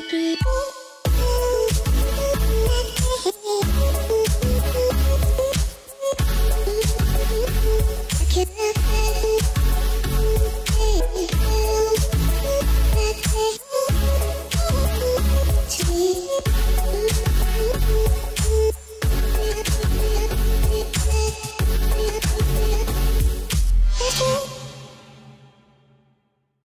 do you